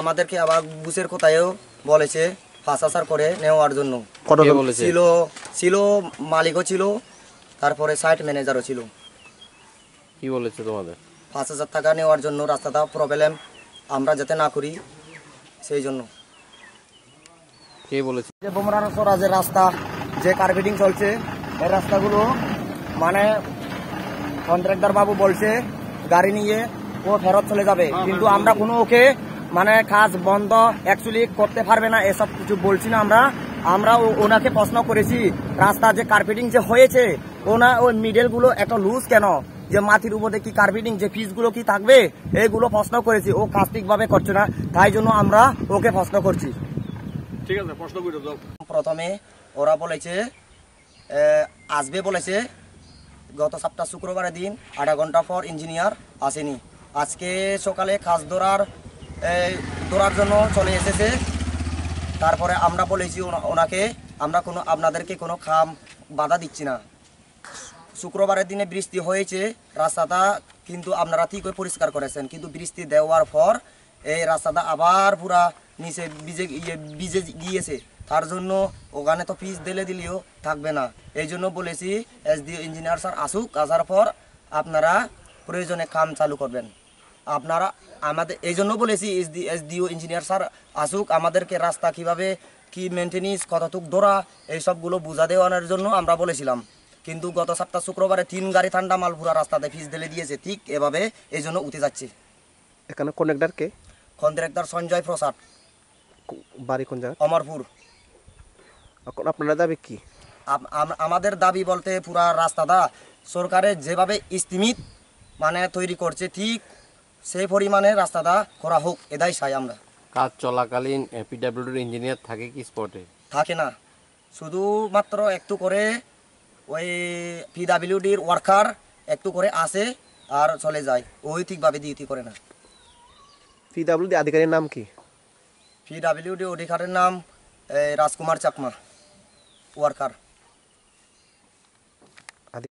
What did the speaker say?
আমাদেরকে আবার বুসের কোথায়ও বলেছে হাজার করে নেওয়ার জন্য। কত কে বলেছে? ছিল ছিল মালিকও ছিল তারপরে সাইট ম্যানেজারও ছিল। কি বলেছে তোমাদের? পাঁচ হাজার টাকা নেওয়ার জন্য রাস্তাটা প্রবলেম আমরা যাতে না করি সেই জন্য। কে বলেছে? যে যে রাস্তা যে কার্পেটিং চলছে এই রাস্তাগুলো মানে কন্ট্রাক্টর বাবু বলছে গাড়ি নিয়ে ও ফেরত চলে যাবে। কিন্তু আমরা কোনো ওকে মানে কাজ বন্ধ অ্যাকচুয়ালি করতে পারবে না এসব কিছু বলছি না আমরা। আমরা ওনাকে প্রশ্ন করেছি রাস্তা যে কার্পেটিং যে হয়েছে ওনা ওই মিডেলগুলো এত লুজ কেন? যে মাটির উপরে কি কার্পেটিং যে পিসগুলো কি থাকবে? এইগুলো প্রশ্ন করেছি ও কাজ ঠিকভাবে করছে না তাই জন্য আমরা ওকে প্রশ্ন করছি। ঠিক আছে প্রথমে ওরা বলেছে আসবে বলেছে গত সপ্তাহ শুক্রবারের দিন আধা ঘণ্টা পর ইঞ্জিনিয়ার আসেনি। আজকে সকালে কাজ ধরার ধরার জন্য চলে এসেছে। তারপরে আমরা বলেছি ওনা- ওনাকে, আমরা কোনো আপনাদেরকে কোনো খাম বাধা দিচ্ছি না। শুক্রবারের দিনে বৃষ্টি হয়েছে রাস্তাটা, কিন্তু আপনারা ঠিকই পরিষ্কার করেছেন। কিন্তু বৃষ্টি দেওয়ার পর এই রাস্তাটা আবার পুরা নিচে বিজে ইয়ে ভিজে গিয়েছে। তার জন্য ওখানে তো পিচ দিলে দিলেও থাকবে না। এই জন্য বলেছি, এসডিও ইঞ্জিনিয়ার স্যার আসুক, আসার পর আপনারা প্রয়োজনে কাম চালু করবেন। আপনারা আমাদের এই জন্য বলেছি এসডি এসডিও ইঞ্জিনিয়ার স্যার আসুক আমাদেরকে রাস্তা কীভাবে কি মেনটেন্স কতটুক ধরা এইসবগুলো বোঝা দেওয়ানোর জন্য আমরা বলেছিলাম। কিন্তু গত সপ্তাহ শুক্রবারে তিন গাড়ি ঠান্ডা মাল পুরা রাস্তাতে ফিস দিলে দিয়েছে ঠিক এভাবে এই জন্য উঠে যাচ্ছে। এখানে কন্ট্রাক্টর কে? কন্ট্রাক্টর সঞ্জয় প্রসাদ। বাড়ি কোন জায়গা অমরপুর। এখন আপনারা দাবি কি? আম- আম- আমাদের দাবি বলতে পুরা রাস্তাটা সরকারের যেভাবে ইস্তিমিত মানে তৈরি করছে ঠিক সেই পরিমাণে রাস্তাটা করা হোক এটাই চাই আমরা। কাজ চলাকালীন পিডাব্লিউডির ইঞ্জিনিয়ার থাকে কি স্পটে থাকে না। শুধুমাত্র একটু করে ওই পিডাব্লিউডির ওয়ার্কার একটু করে আসে আর চলে যায়। ওই ঠিকভাবে ডিউটি করে না। পিডাব্লিউডি আধিকারিকের নাম কি? পিডাব্লিউডি অধিকারের নাম এই, রাজকুমার চাকমা ওয়ার্কার